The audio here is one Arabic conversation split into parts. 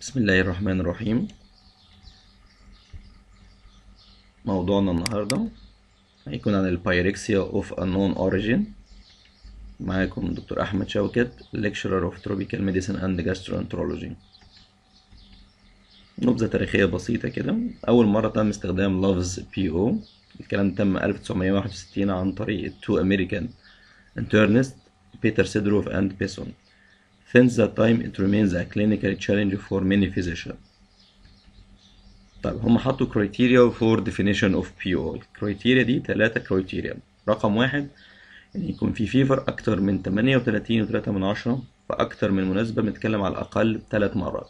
بسم الله الرحمن الرحيم موضوعنا النهاردة هيكون عن البايركسيا of unknown origin. معاكم دكتور أحمد شوكت lecturer of tropical medicine and gastroenterology. نبذة تاريخية بسيطة كده أول مرة تم استخدام لفظ PO الكلام تم 1961 عن طريق two American internists Petersdorf and Beeson Since that time it remains a clinical challenge for many physicians. طيب هم حطوا criteria for definition of PUO ال criteria دي ثلاثة criteria رقم واحد إن يكون في fever أكتر من 38 وتلاتة من عشرة في أكتر من مناسبة بنتكلم على الأقل ثلاث مرات.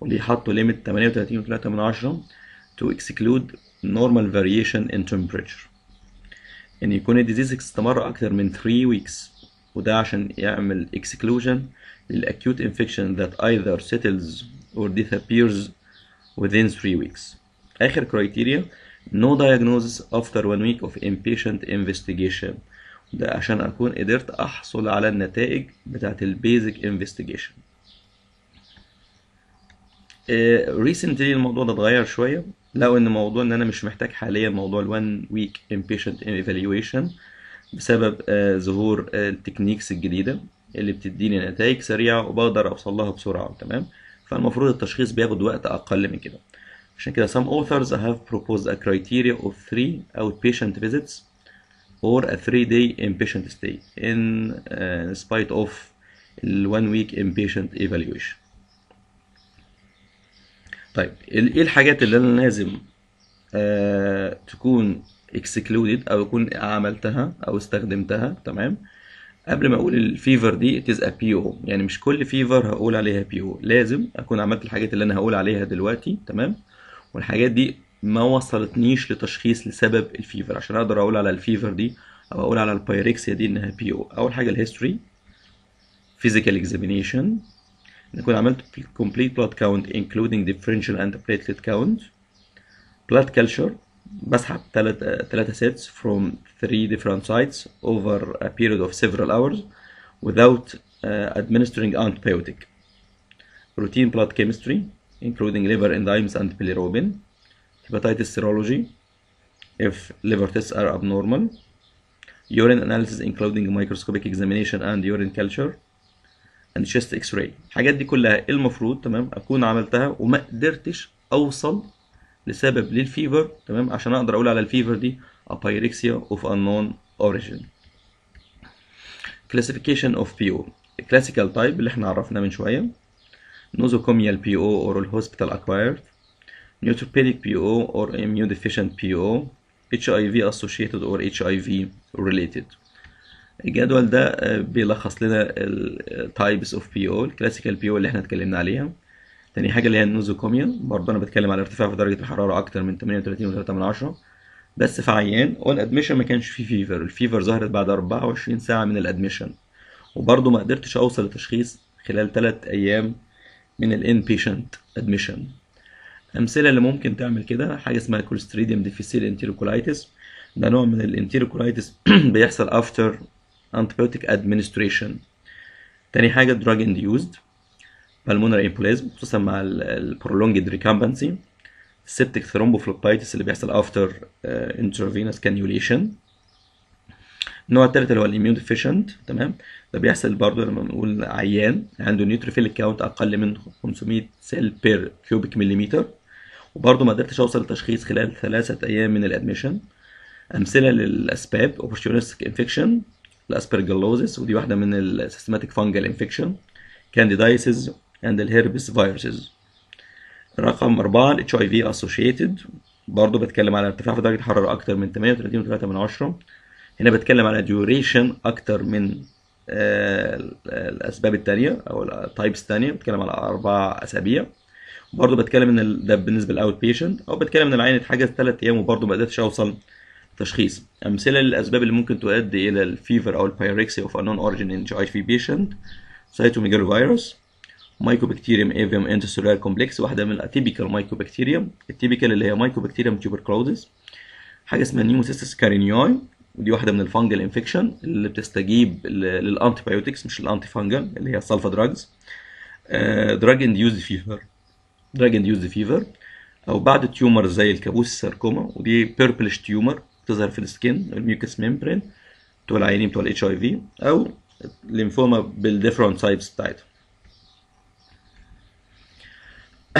واللي حطوا limit 38 وتلاتة من عشرة to exclude normal variation in temperature. إن يكون ال disease استمر أكتر من 3 weeks وده عشان يعمل exclusion لل acute infection that either settles or disappears within 3 weeks. آخر criteria no diagnosis after one week of inpatient investigation ده عشان أكون قدرت أحصل على النتائج بتاعت ال basic investigation. Uh, recently الموضوع ده اتغير شوية لقوا إن موضوع إن أنا مش محتاج حاليا موضوع ال one week inpatient evaluation بسبب uh, ظهور uh, التكنيكس الجديدة اللي بتديني نتائج سريعة وبقدر أوصل لها بسرعة تمام؟ فالمفروض التشخيص بياخد وقت أقل من كده. عشان كده some authors have proposed a criteria of three outpatient visits or a three day inpatient stay in uh, spite of ال one week inpatient evaluation. طيب إيه الحاجات اللي أنا لازم آه تكون excluded أو يكون عملتها أو استخدمتها تمام؟ قبل ما أقول ال fever دي it is a PUO يعني مش كل fever هقول عليها PUO لازم أكون عملت الحاجات اللي أنا هقول عليها دلوقتي تمام؟ والحاجات دي ما وصلتنيش لتشخيص لسبب ال fever. عشان أقدر أقول على ال fever دي أو أقول على ال pyrexia دي إنها PUO أول حاجة ال history physical examination. نكون عملت complete blood count including differential and platelet count. Blood culture. بسحب ثلاثة ثلاثة sets from three different sites over a period of several hours without uh, administering antibiotic. Routine blood chemistry, including liver enzymes and bilirubin. Hepatitis serology, if liver tests are abnormal. Urine analysis, including microscopic examination and urine culture. And chest x-ray. الحاجات دي كلها المفروض تمام أكون عملتها وما قدرتش أوصل لسبب للفيفر تمام عشان أقدر أقول على الفيفر دي apyrexia of unknown origin classification of PO classical type اللي إحنا عرفناه من شوية nosocomial PO or hospital acquired neutropenic PO or immunodeficient PO HIV associated or HIV related الجدول ده بيلخص لنا types of PUO ال classical PUO اللي إحنا اتكلمنا عليها تاني حاجة اللي هي ال nosocomial برضه أنا بتكلم على ارتفاع في درجة الحرارة أكتر من 38 و3 من عشرة. بس في عيان on admission ما كانش فيه fever ال fever ظهرت بعد 24 ساعة من ال admission وبرضه ما قدرتش أوصل لتشخيص خلال 3 أيام من ال inpatient admission أمثلة اللي ممكن تعمل كده حاجة اسمها Clostridium difficile enterocolitis ده نوع من ال enterocolitis بيحصل after antibiotic administration. تاني حاجة drug induced. Pulmonary embolism خصوصا مع ال prolonged recumbency septic thrombophlebitis اللي بيحصل uh, intravenous cannulation. النوع التالت اللي هو ال immune deficient تمام؟ ده بيحصل برضه لما بنقول عيان عنده neutrophilic count أقل من 500 cell per cubic millimeter وبرضه ما قدرتش أوصل لتشخيص خلال ثلاثة أيام من ال admission أمثلة للأسباب opportunistic infection ال aspergillosis ودي واحدة من ال systematic fungal infection candidiasis and ال herpes viruses رقم أربعة ال HIV associated. برضه بتكلم على ارتفاع في درجة الحرارة أكتر من 38 من عشرة. هنا بتكلم على duration أكتر من آه الأسباب التانية أو ال types التانية بتكلم على أربع أسابيع. برضه بتكلم إن ده بالنسبة لل outpatient أو بتكلم إن العيان اتحجز تلات أيام وبرضه ما قدرتش أوصل تشخيص. أمثلة للأسباب اللي ممكن تؤدي إلى ال fever أو ال pyrexia of unknown origin in HIV patient. Cytomegalovirus. Mycobacterium avium intracellulare complex واحدة من ال atypical mycobacterium ال typical اللي هي Mycobacterium tuberculosis حاجة اسمها Pneumocystis carinii ودي واحدة من ال fungal infection اللي بتستجيب لل antibiotics مش ال antifungal اللي هي ال sulfa drugs drug induced fever drug induced fever أو بعض tumor زي ال Kaposi sarcoma ودي purplish tumor بتظهر في ال skin ال mucous membrane بتوع العيانين بتوع ال HIV أو lymphoma بال different types بتاعتها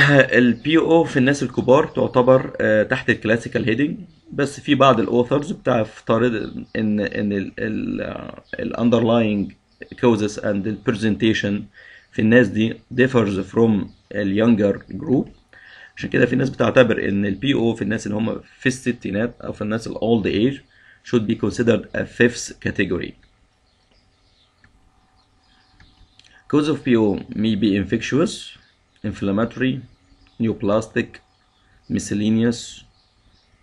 ال PUO في الناس الكبار تعتبر آه، تحت ال classical heading بس في بعض ال authors بتفترض إن إن ال underlying and the presentation في الناس دي differs from ال younger group. عشان كده في ناس بتعتبر إن ال PUO في الناس اللي هم في الستينات أو في الناس ال old age should be considered a fifth category. Cause of PUO may be infectious inflammatory neoplastic miscellaneous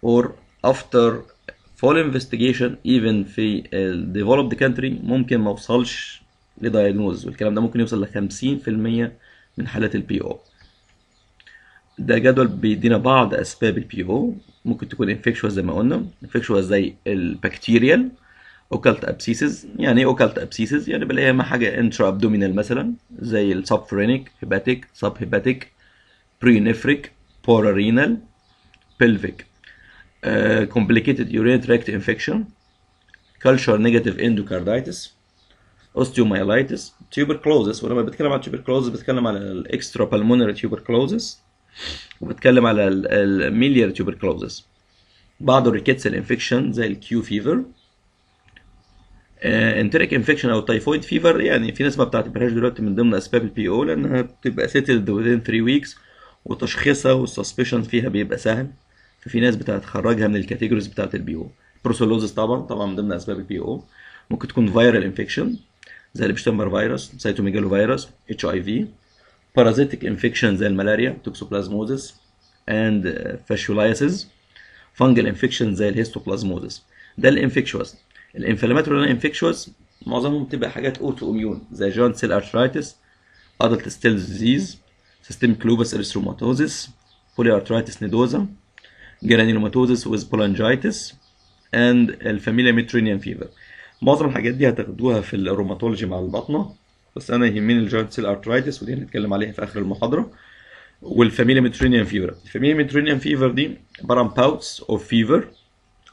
or after full investigation even في ال developed country ممكن ما وصلش ل diagnosis والكلام ده ممكن يوصل ل 50% من حالات ال PUO ده جدول بيدينا بعض أسباب ال PUO ممكن تكون infectious زي ما قلنا. infectious زي ال bacterial occult abscesses يعني إيه occult abscesses يعني بلاقيها مع حاجة intra-abdominal مثلا زي ال subphrenic hepatic subhepatic perinephric pararenal pelvic complicated urinary tract infection culture negative endocarditis osteomyelitis tuberculosis. ولما بتكلم عن tuberculosis? بتكلم على ال extra pulmonary tuberculosis وبتكلم على ال miliary tuberculosis. بعض ال rickettsial infection زي ال Q fever enteric infection أو typhoid fever يعني في ناس ما بتعتبرهاش دلوقتي من ضمن أسباب ال PUO لأنها بتبقى settled within 3 weeks وتشخيصها وال suspicion فيها بيبقى سهل. ففي ناس بتخرجها من ال categories بتاعت ال PUO brucellosis طبعا طبعا من ضمن أسباب ال PUO ممكن تكون viral infection زي ال Epstein-Barr virus cytomegalovirus HIV parasitic infection زي الملاريا toxoplasmosis and fascioliasis fungal infection زي ال histoplasmosis ده ال infectious ال inflammatory infectious معظمهم بتبقى حاجات autoimmune زي giant cell arteritis adult Still's disease lupus erythematosus polyarteritis nodosa granulomatosis with polyangiitis and ال familial Mediterranean fever معظم الحاجات دي هتاخدوها في ال rheumatology مع الباطنة بس أنا يهمني ال giant cell arteritis ودي هنتكلم عليها في آخر المحاضرة وال familial Mediterranean fever ال familial Mediterranean fever دي عبارة عن bouts of fever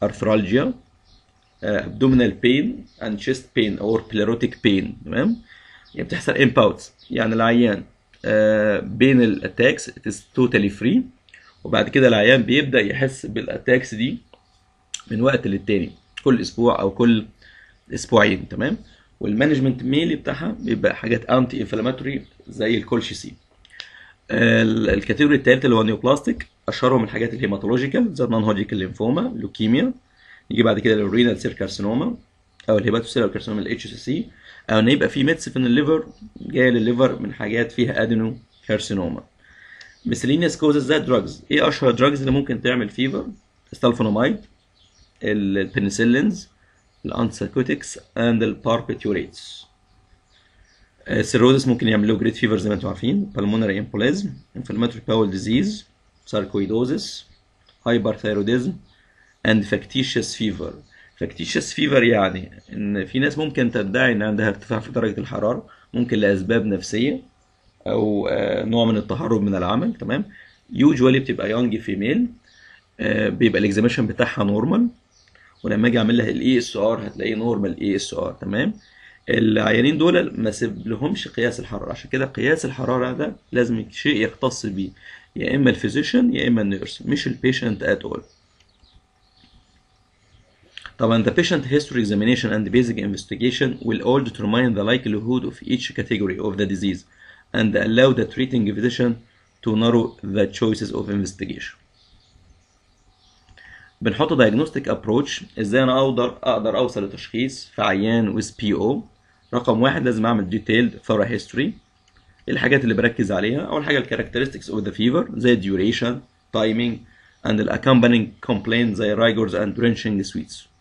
arthralgia abdominal pain and chest pain or pleuritic pain تمام؟ يعني بتحصل in bouts يعني العيان. بين ال attacks is totally free. وبعد كده العيان بيبدأ يحس بال attacks دي من وقت للتاني كل أسبوع أو كل أسبوعين تمام؟ وال management mainly بتاعها بيبقى حاجات anti-inflammatory زي الكولشيسين. ال category التالت اللي هو neoplastic أشهرهم الحاجات ال hematological زي ال non-Hodgkin lymphoma leukemia يجي بعد كده ال renal cell carcinoma أو ال hepatocellular carcinoma ال HCC أو إن يبقى في mets في ال liver جاية للل liver من حاجات فيها adenocarcinoma miscellaneous causes زي ال drugs إيه أشهر drugs اللي ممكن تعمل fever السلفونامايد البنسلينز الانساكوتكس اند الباربيتوريتس ال cirrhosis ممكن يعمل low grade fever زي ما أنتم عارفين. pulmonary embolism inflammatory bowel disease sarcoidosis hyperthyroidism and factitious fever. Factitious fever يعني إن في ناس ممكن تدعي إن عندها ارتفاع في درجة الحرارة ممكن لأسباب نفسية أو آه، نوع من التهرب من العمل تمام؟ usually بتبقى young female بيبقى ال examination بتاعها normal ولما أجي اعمل لها ال ESR هتلاقيه normal ESR تمام؟ العيانين دول ما اسيب لهمش قياس الحرارة عشان كده قياس الحرارة ده لازم شيء يختص بيه يا إما ال physician يا إما ال nurse مش ال patient at all طبعا the patient history examination and basic investigation will all determine the likelihood of each category of the disease and allow the treating physician to narrow the choices of investigation بنحط diagnostic approach إزاي أنا أقدر أقدر اوصل لتشخيص في عيان with PUO رقم واحد لازم اعمل detailed thorough history إيه الحاجات اللي بركز عليها اول حاجة ال characteristics of the fever زي duration timing and the accompanying complaints زي rigors and drenching sweats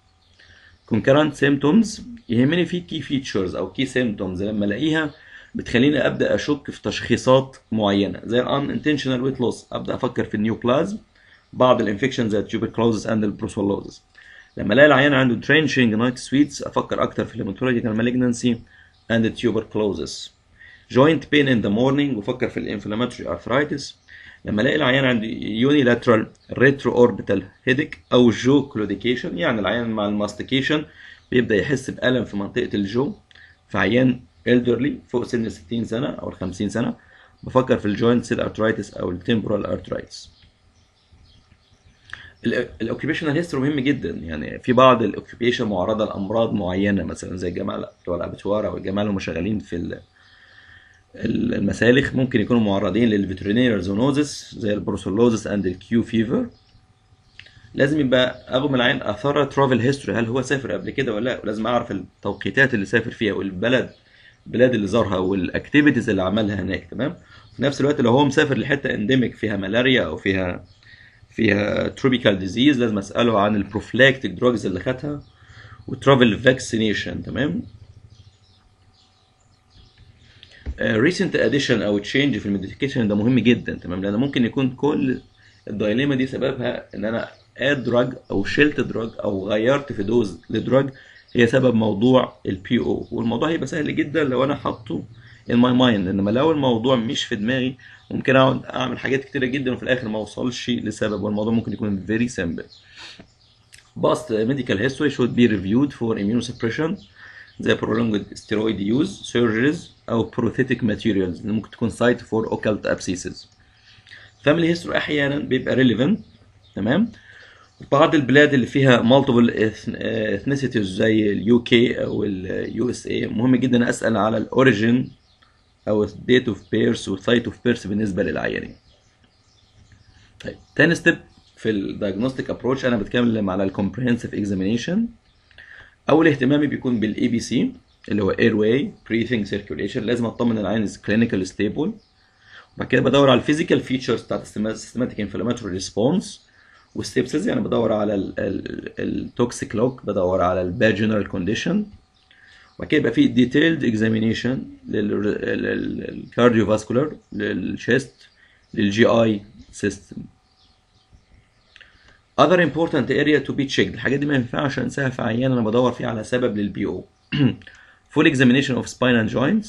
concurrent symptoms يهمني في key features أو key symptoms. لما ألاقيها بتخليني أبدأ أشك في تشخيصات معينة زي ال unintentional weight loss. أبدأ أفكر في ال neoplasm بعض ال infection زي ال tuberculosis and ال brucellosis. لما ألاقي العيان عنده drenching night sweats أفكر أكتر في الهيماتولوجيكال مالجنسي اند التوبركلوزس جوينت بين ان ذا مورنينج وفكر في ال inflammatory arthritis لما ألاقي العيان عنده unilateral retro-orbital headache أو jaw claudication يعني العيان مع ال mastication بيبدأ يحس بألم في منطقة ال jaw. في عيان elderly فوق سن 60 سنة أو 50 سنة بفكر في ال giant cell arteritis أو ال temporal arteritis ال occupational history مهم جدا يعني في بعض ال occupation معرضة لأمراض معينة مثلا زي الجماعه بتوع ال abattoir أو الجماعه اللي هم شغالين في ال- ال- المسالخ ممكن يكونوا معرضين لل veterinary zoonosis زي ال brucellosis and ال Q fever لازم يبقى من العيان اثار travel history هل هو سافر قبل كده ولا لأ؟ ولازم أعرف التوقيتات اللي سافر فيها والبلد البلاد اللي زارها وال activities اللي عملها هناك تمام؟ في نفس الوقت لو هو مسافر لحتة endemic فيها ملاريا أو فيها فيها tropical disease لازم أسأله عن ال prophylactic drugs اللي خدها و travel vaccination تمام؟ recent addition أو change في ال medication ده مهم جدا تمام؟ لأن ممكن يكون كل ال dilemma دي سببها إن أنا add drug أو شلت drug أو غيرت في dose ل drug هي سبب موضوع ال PUO والموضوع هيبقى سهل جدا لو أنا حاطه in my mind إنما لو الموضوع مش في دماغي ممكن أقعد أعمل حاجات كتيرة جدا وفي الآخر ما أوصلش لسبب والموضوع ممكن يكون very simple. Past medical history should be reviewed for immunosuppression. زي prolonged steroid use surgeries أو prosthetic materials اللي ممكن تكون site for occult abscesses. Family history أحيانا بيبقى relevant تمام؟ بعض البلاد اللي فيها multiple ethnicities زي ال UK أو USA مهم جدا أسأل على ال origin أو date of birth و site of birth بالنسبة للعيانين. طيب تاني step في ال diagnostic approach أنا بتكلم على ال comprehensive examination اول اهتمامي بيكون بال ABC اللي هو airway breathing circulation لازم أطمن العين از كلينيكال ستيبل وبعد كده بدور على ال physical features بتاعت ال systemic inflammatory response وال sepsis يعني بدور على ال toxic look بدور على ال bad general condition وبعد كده يبقى في detailed examination لل cardiovascular لل chest لل GI system other important area to be checked الحاجات دي ما ينفعش انساها في عيان أنا بدور فيه على سبب لل PUO full examination of spine and joints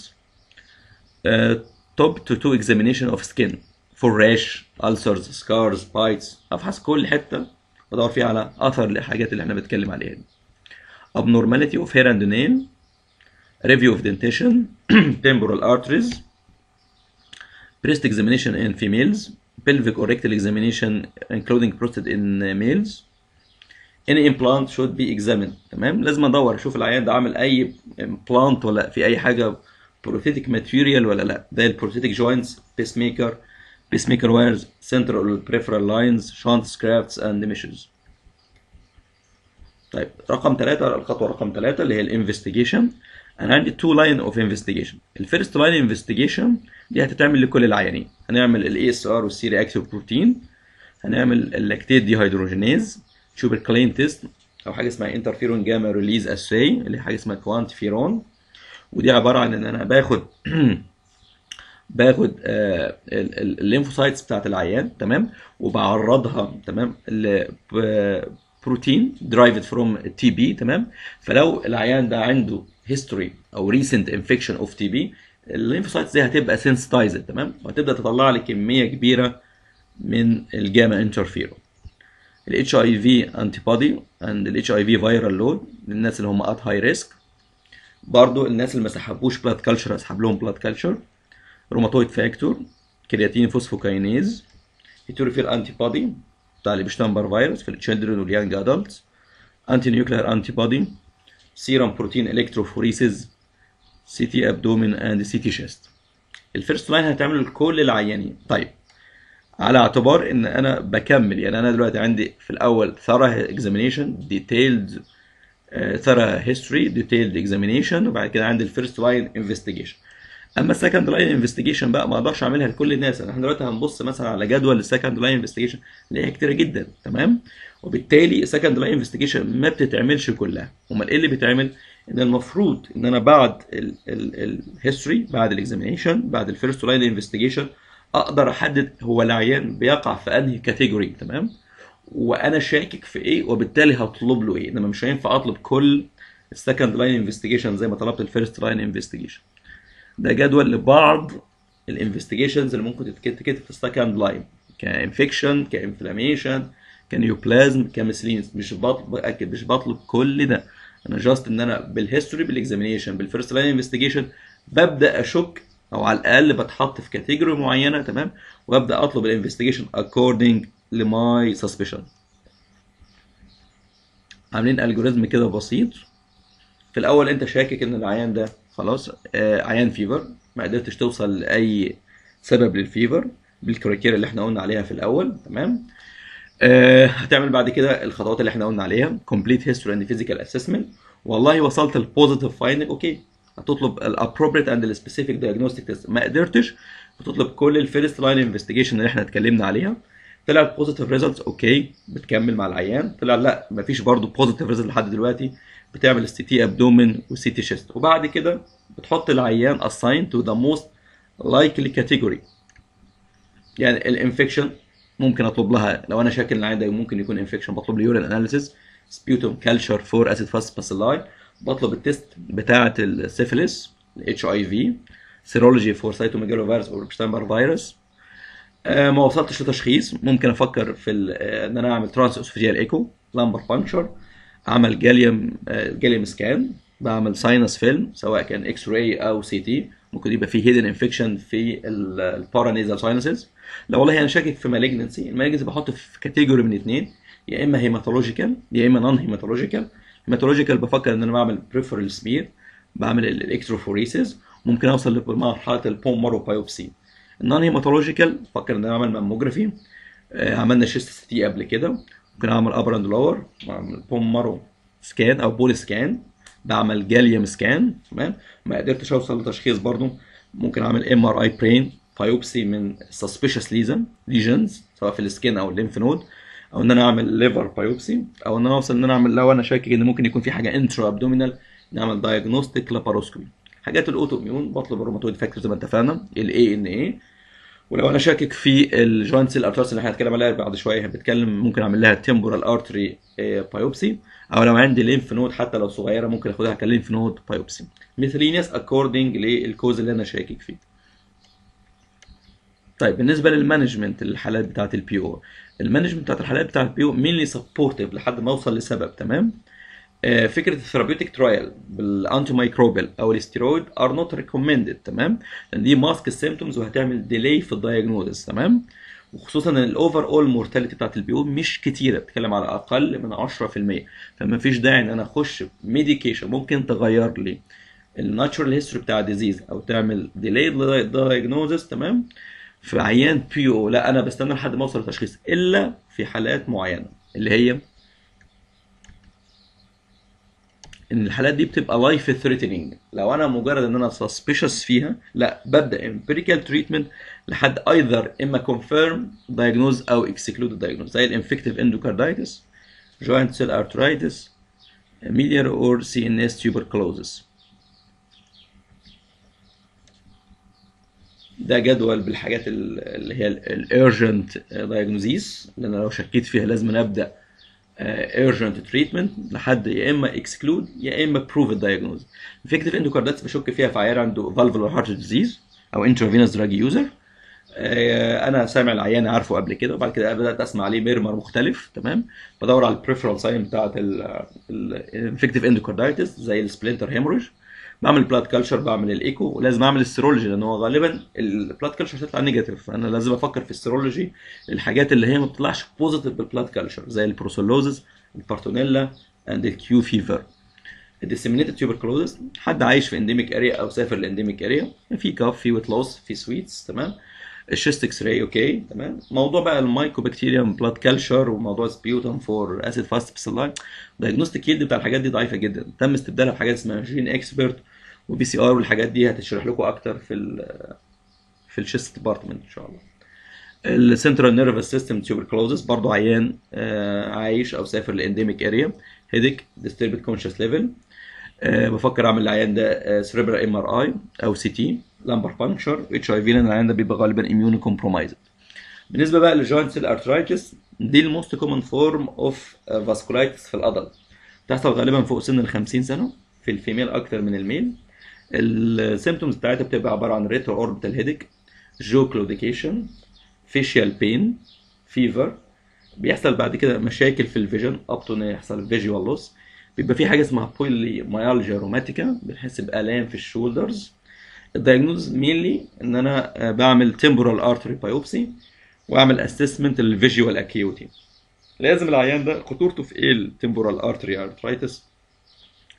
uh, top to toe examination of skin for rash ulcers scars bites افحص كل حتة بدور فيها على اثر الحاجات اللي إحنا بنتكلم عليها دي abnormality of hair and nail review of dentition temporal arteries breast examination in females pelvic or rectal examination including prostate in males any implant should be examined تمام لازم ادور أشوف العيان ده عامل اي implant ولا في اي حاجة prosthetic material ولا لا ده البروثيتيك joints pacemaker pacemaker wires central peripheral lines shunt scrafts and meshes طيب رقم ثلاثة الخطوة رقم ثلاثة اللي هي ال investigation أنا عندي two line of investigation ال first line investigation دي هتتعمل لكل العيانين. هنعمل ال ESR وال C-reactive protein هنعمل ال lactate dehydrogenase tuberculin test أو حاجة اسمها interferon gamma release assay اللي هي حاجة اسمها QuantiFERON ودي عبارة عن إن أنا باخد باخد آه ال lymphocytes بتاعت العيان تمام؟ وبعرضها تمام؟ protein derived from TB تمام؟ فلو العيان ده عنده history أو recent infection of TB ال lymphocytes دي هتبقى sensitized تمام؟ وهتبدأ تطلع لي كمية كبيرة من ال gamma interferon ال HIV antibody and ال HIV viral load للناس اللي هم at high risk برضو الناس اللي ما سحبوش blood culture اسحب لهم blood culture rheumatoid factor creatine phosphokinase heterophile antibody بتاع ال Epstein-Barr virus في ال children وال young adults antinuclear antibody serum protein electrophoresis CT abdomen and CT chest ال first line هتعمله لكل العيانين. طيب. على اعتبار إن أنا بكمل يعني أنا دلوقتي عندي في الأول thorough examination detailed thorough history detailed examination وبعد كده عندي ال first line investigation أما ال second line investigation بقى ما أقدرش أعملها لكل الناس. إحنا دلوقتي هنبص مثلا على جدول ال second line investigation نلاقيها كتيرة جدا تمام؟ وبالتالي ال second line investigation ما بتتعملش كلها. أمال إيه اللي بيتعمل؟ إن المفروض إن أنا بعد ال history بعد ال examination بعد ال first line investigation أقدر أحدد هو العيان بيقع في أنهي category تمام؟ وأنا شاكك في إيه؟ وبالتالي هطلب له إيه؟ إنما مش هينفع أطلب كل ال second line investigation زي ما طلبت ال first line investigation ده جدول لبعض ال investigations اللي ممكن تتكتب في السكند لاين كانفكشن كانفلاميشن كنيوبلازم كمسلينز مش بطلب باكد مش بطلب كل ده. أنا just إن أنا بال history بال examination بال first line investigation ببدأ أشك أو على الأقل بتحط في category معينة تمام؟ وأبدأ أطلب ال investigation according ل my suspicion عاملين algorithm كده بسيط. في الأول أنت شاكك إن العيان ده خلاص آه عيان fever ما قدرتش توصل لأي سبب لل fever بال criteria اللي إحنا قلنا عليها في الأول تمام؟ آه هتعمل بعد كده الخطوات اللي إحنا قلنا عليها complete history and physical assessment والله وصلت ال positive finding okay هتطلب ال appropriate and ال specific diagnostic test ما قدرتش بتطلب كل ال first line investigation اللي إحنا اتكلمنا عليها. طلع positive results okay بتكمل مع العيان. طلع لا مفيش برضه positive result لحد دلوقتي. بتعمل ال CT abdomen وال CT chest وبعد كده بتحط العيان assign to the most likely category يعني ال infection ممكن أطلب لها لو أنا شاكك ان العيان ده ممكن يكون infection بطلب لي urine analysis sputum culture for acid fast bacilli بطلب ال test بتاعة ال syphilis ال HIV serology for cytomegalovirus أو Epstein-Barr virus آه ما وصلتش لتشخيص. ممكن أفكر في إن أنا أعمل transesophageal echo lumbar puncture اعمل gallium gallium scan بعمل sinus film سواء كان X-ray أو CT ممكن يبقى فيه hidden infection في ال paranasal sinuses لو والله أنا شاكك في malignancy ال malignancy بحط في category من اثنين يا إما hematological يا إما non-hematological hematological بفكر إن أنا بعمل peripheral smear بعمل ال electrophoresis ممكن أوصل لمرحلة ال bone marrow biopsy ال non-hematological بفكر إن أنا أعمل mammography آه عملنا chest CT قبل كده. ممكن اعمل upper and lower بعمل bone marrow scan أو bone scan بعمل gallium scan تمام؟ ما قدرتش أوصل لتشخيص برضو ممكن أعمل MRI brain biopsy من suspicious lesion lesions سواء في ال skin أو ال lymph node أو إن أنا أعمل liver biopsy أو إن أنا أوصل إن أنا اعمل لو أنا شاكك إن ممكن يكون في حاجة intra-abdominal نعمل diagnostic laparoscopy حاجات ال autoimmune بطلب ال rheumatoid factor زي ما اتفقنا ال ANA ولو أنا شاكك في ال giant cell arteritis اللي هنتكلم عليها بعد شوية بنتكلم ممكن أعمل لها temporal artery biopsy أو لو عندي lymph node حتى لو صغيرة ممكن أخدها ك lymph node biopsy miscellaneous according لل cause اللي أنا شاكك فيه. طيب بالنسبة لل management الحالات بتاعه ال PUO ال management بتاعه الحالات بتاعه ال PUO mainly supportive لحد ما أوصل لسبب تمام؟ فكرة ال therapeutic trial بال antimicrobial أو ال steroid are not recommended تمام؟ لأن دي mask ال symptoms وهتعمل delay في ال diagnosis تمام؟ وخصوصا إن ال overall mortality بتاعت ال PUO مش كتيرة بتتكلم على أقل من 10% فما فيش داعي إن أنا أخش medication ممكن تغير لي ال natural history بتاع ال disease أو تعمل delay diagnosis تمام؟ في عيان PUO لا أنا بستنى لحد ما أوصل لتشخيص إلا في حالات معينة اللي هي إن الحالات دي بتبقى life threatening لو أنا مجرد إن أنا suspicious فيها لا ببدأ empirical treatment لحد either إما confirm diagnosis أو exclude diagnosis زي ال infective endocarditis giant cell arteritis miliary or CNS tuberculosis ده جدول بالحاجات اللي هي ال urgent diagnosis اللي أنا لو شكيت فيها لازم أبدأ urgent treatment لحد يا إما exclude يا إما prove ال diagnosis infective endocarditis بشك فيها في عيان عنده valvular heart disease أو intravenous drug user أنا سامع العيان عارفه قبل كده وبعد كده بدأت أسمع عليه murmur مختلف تمام؟ بدور على ال peripheral sign بتاعت ال infective endocarditis زي ال splinter hemorrhage بعمل blood culture بعمل الايكو ولازم أعمل ال serology لأن هو غالبا ال blood culture هتطلع negative فأنا لازم أفكر في ال serology الحاجات اللي هي ما بتطلعش positive بال blood culture زي البروسولوزس البارتونيلا اند الكيو فيفر الديسيمينيتد تيوبركلوزس حد عايش في endemic area أو سافر ل endemic area في cough في weight loss في sweats تمام؟ ال chest X-ray okay تمام؟ موضوع بقى ال mycobacterium blood culture وموضوع sputum for acid fast bacilli diagnostic yield بتاع الحاجات دي ضعيفة جدا. تم استبدالها بحاجات اسمها GeneXpert و PCR والحاجات دي هتشرح لكم أكتر في ال في ال chest department إن شاء الله. ال central nervous system tuberculosis برضه عيان آه عايش أو سافر ل endemic area هيديك disturbed conscious level بفكر أعمل العيان ده cerebral MRI أو CT lumbar puncture HIV لأن العيان ده بيبقى غالبا immunocompromised بالنسبة بقى لل giant cell arteritis دي ال most common form of vasculitis في ال adult بتحصل غالبا فوق سن ال 50 سنة في ال female أكتر من ال male. ال symptoms بتاعتها بتبقى عبارة عن retro-orbital headache jaw claudication facial pain fever بيحصل بعد كده مشاكل في ال vision up to يحصل visual loss بيبقى في حاجة اسمها polymyalgia rheumatica بنحس بآلام في ال shoulders. ال diagnosis mainly إن أنا بعمل temporal artery biopsy وأعمل assessment لل visual acuity لازم العيان ده خطورته في إيه؟ ال temporal artery arteritis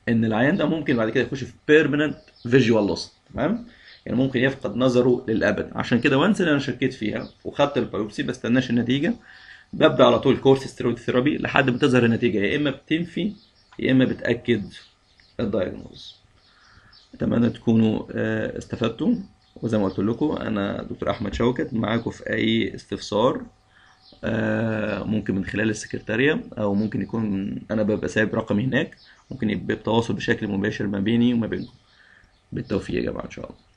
إن العيان ده ممكن بعد كده يخش في permanent visual loss تمام؟ يعني ممكن يفقد نظره للأبد. عشان كده once أنا شكيت فيها وخدت ال biopsy بستناش النتيجة ببدأ على طول course steroid therapy لحد ما تظهر النتيجة. يا إما بتنفي يا إما بتأكد ال diagnosis أتمنى تكونوا استفدتوا. وزي ما قلت لكم أنا دكتور أحمد شوكت معاكم في أي استفسار. ممكن من خلال السكرتارية أو ممكن يكون أنا ببقى سايب رقمي هناك ممكن يبقى التواصل بشكل مباشر ما بيني وما بينكم. بالتوفيق يا جماعة إن شاء الله.